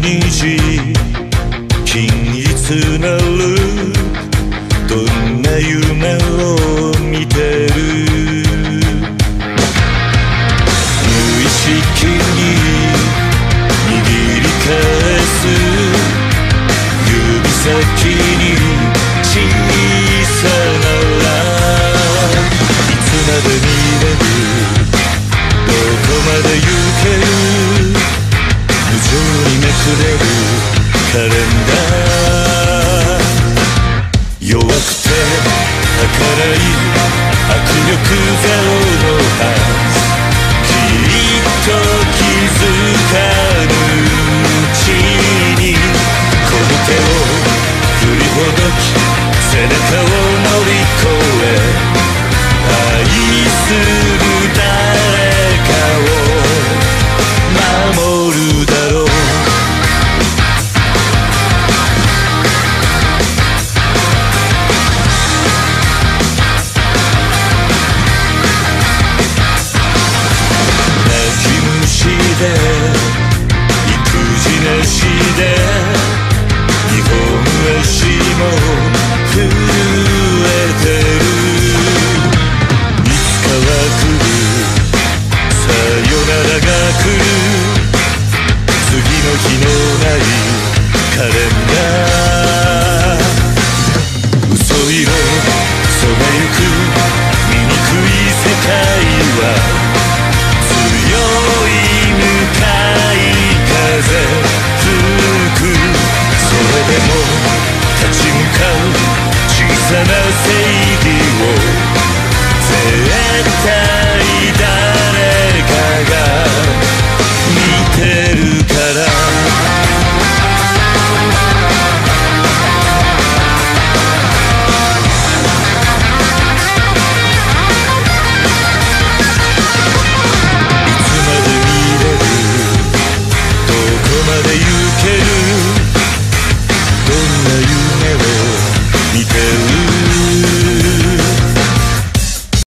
虹均一なるどんな夢を見てる無意識に握り返す指先に小さならいつまで見れるどこまで行けるにめくれるカレンダー。弱くて儚い握力ゼロのハきっと気づかぬうちにこの手を振りほどき背中をで。育児なしで。小さな正義を絶対だ